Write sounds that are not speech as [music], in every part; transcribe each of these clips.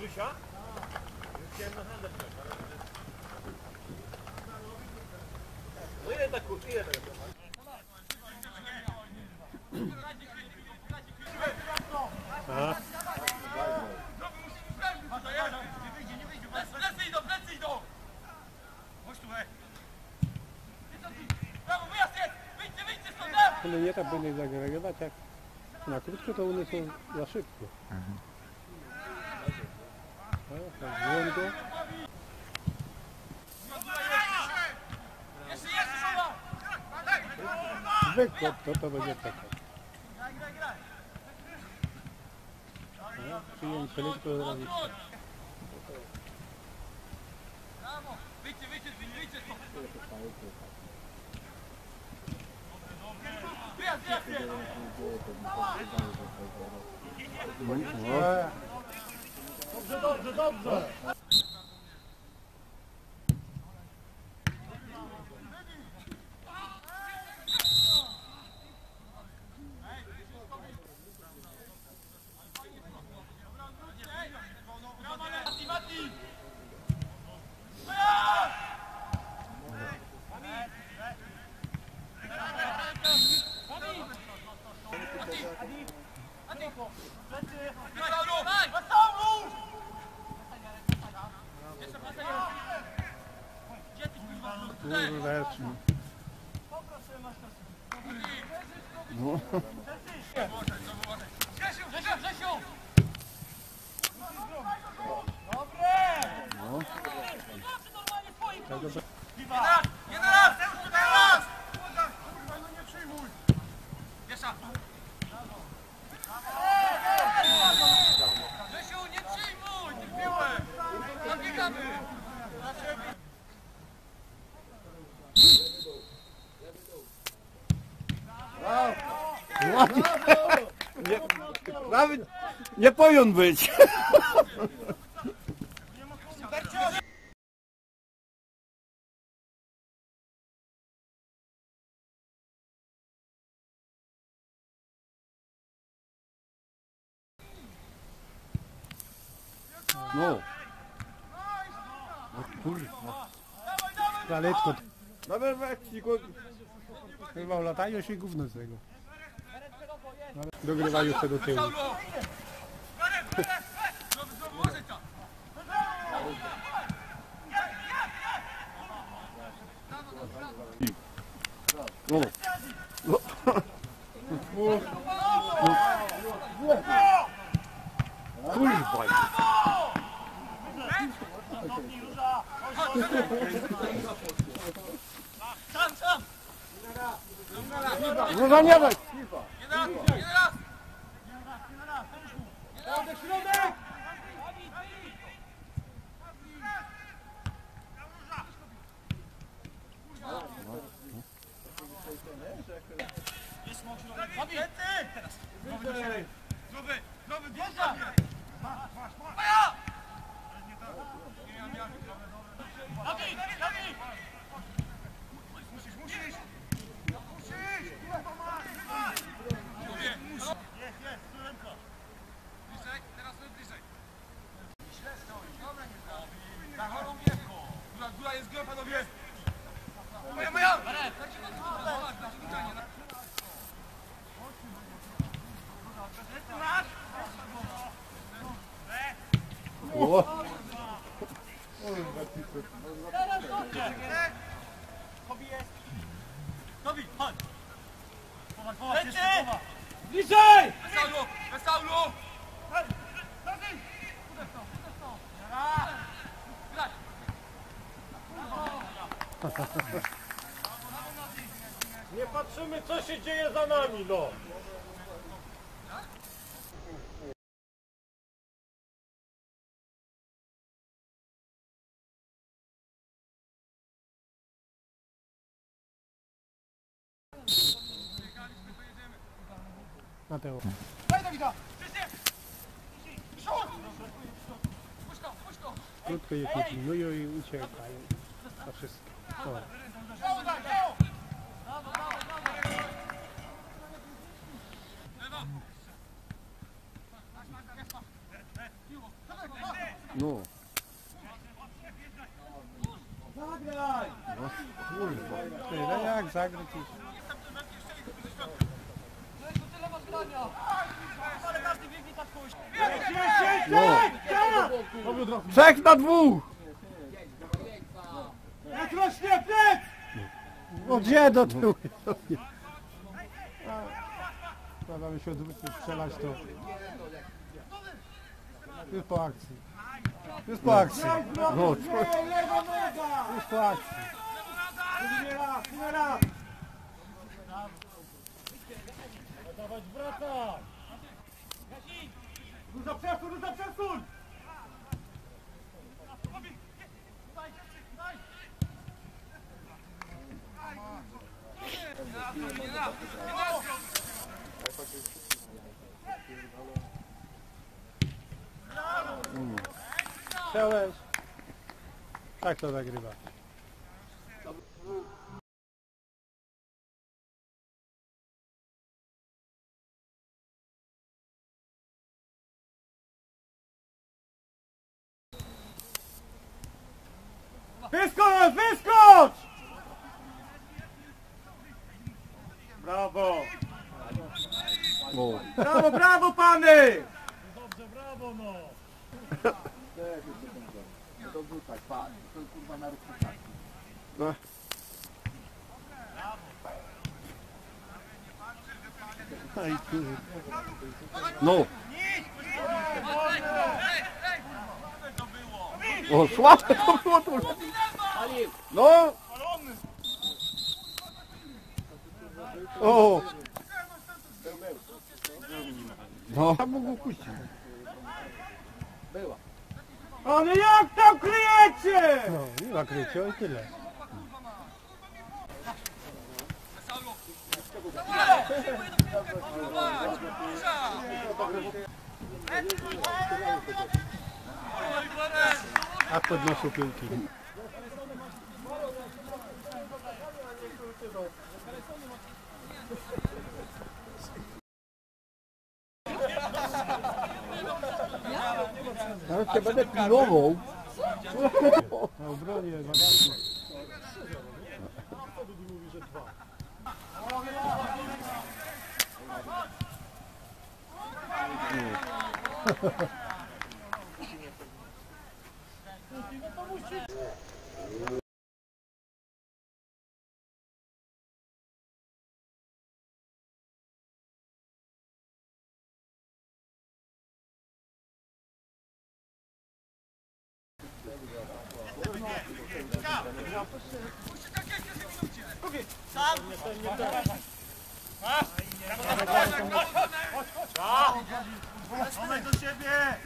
Grysia? Chciałem na handel wziąć, ale... No ile tak kurczę, ile tak? Aha. Ale nie tak będę zagrywać jak na krótko to one są za szybko. O, tak, włącz go. Jeszcze, jeszcze, słowa! Zwykło to, to będzie tak. Graj, graj, graj! No, Przyjąć lekko zrobić. Dobrze, dobrze, dobrze! Ładnie. Nie, nawet nie powinien być. No. No kurwa. Zaletko. Go. Chyba latają się gówno z tego. Ale Dogrywają się do tyłu. Saulo! Znowu, znowu, uważaj tam! No. Kurwa. Sam, sam! No zdrowy, wjeżdża! Maja! Dawid, O. Dawid, chodź! Lecy! Bliżej! Wesaulu, Wesaulu! Nie patrzymy co się dzieje za nami, no! Go! Krótko je pilnują i uciekają. To wszystko. O. Brawo, daj, brawo! Lewo! No. Tyle jak zagrać już. No. Trzech na dwóch! Jak rośnie plec! No gdzie do tyłu? Staramy się odwrócić, strzelać to. Już po akcji. Już po akcji. No! Już po akcji. Dawać, wracać! Duża przesuń, duża przesuń! Chciałeś? Tak to nagrywa. Fiskus! Fiskus! Brawo, brawo pany! Dobrze, brawo no! No. Aj, kurde. No. O, słabe to było tu. No. O! No. Tam mógł puścić. Ale jak tam kryjecie? No, i nakrycie i tyle. A podnoszą piłki. Teraz cię będę pilnował. Na obronie, bagażu. Moment do siebie!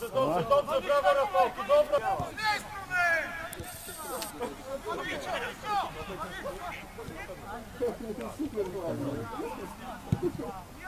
Dobrze, dobrze, dobrze, brawo Rafałku, dobra! Nie,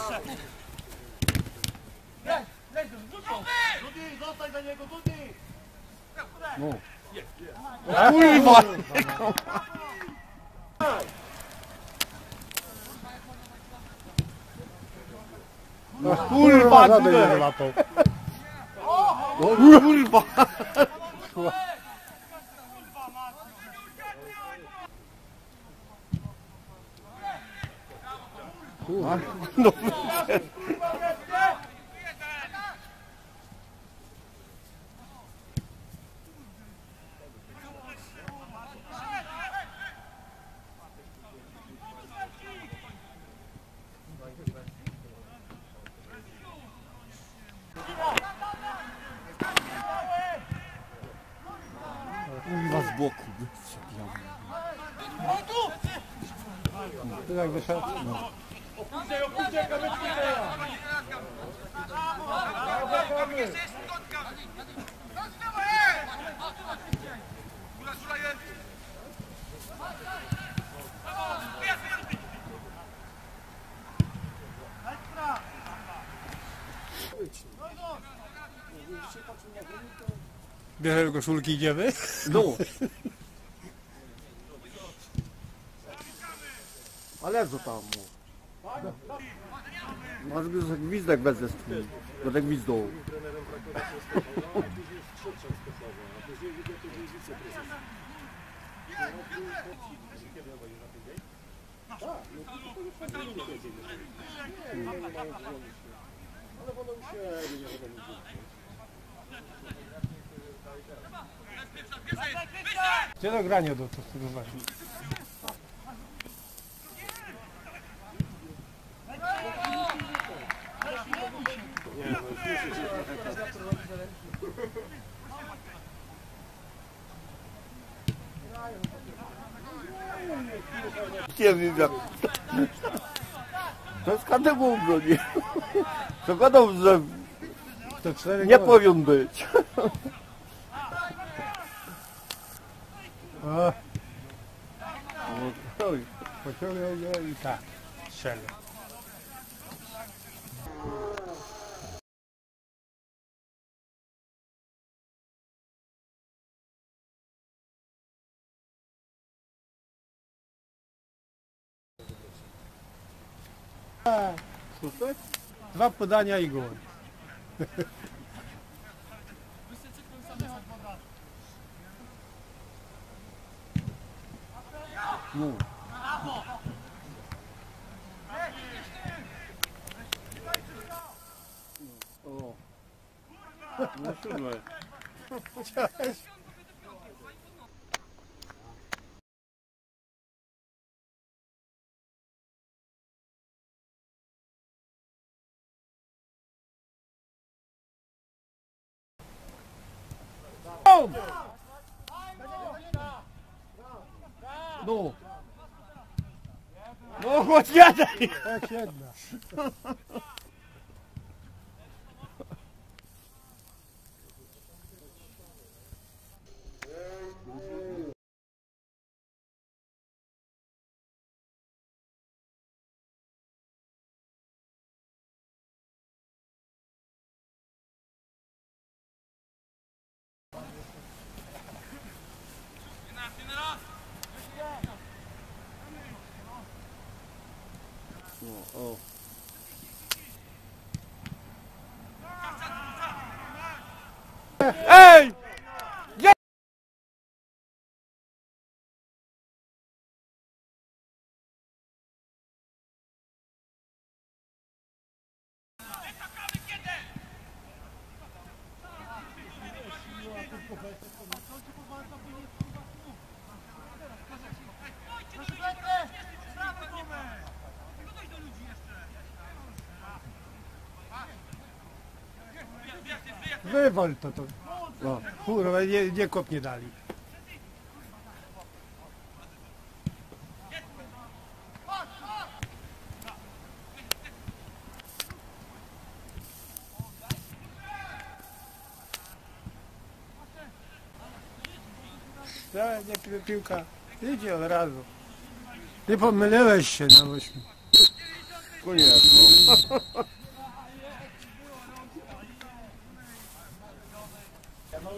Jeszcze, jeszcze! Dudi, zostań za niego, Dudi! No. Kurwa. No, kurwa, wyłapał. O kurwa. No. Kurwa z boku. Ty jak wyszedł? No. Opuszczaj, opuszczaj kamyczki teraz! Jeszcze jest kotka! Góra, góra jest! Bierzemy koszulki, idziemy. No. [laughs] Ale co tam? Masz gwizdek bez zestwu. Będę gwizdał. Gdzie to granie do tego właśnie? Nie wiem jak. To jest każdemu obronie. To wiadomo, że To cztery nie gole. powinien być. O, Oj. pociągnął go i tak. Super. Dwa podania i gol. No. O. No super. No. No chodź jadę. Tak jedna. O. Oh. Wywal to to. No. Kurwa, nie, nie kop nie dali. Ja, nie pi- piłka. Idzie od razu. Ty pomyliłeś się na ośmiu. Koniec. No.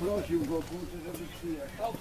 Prosił go, kurczę, żeby przyjechał.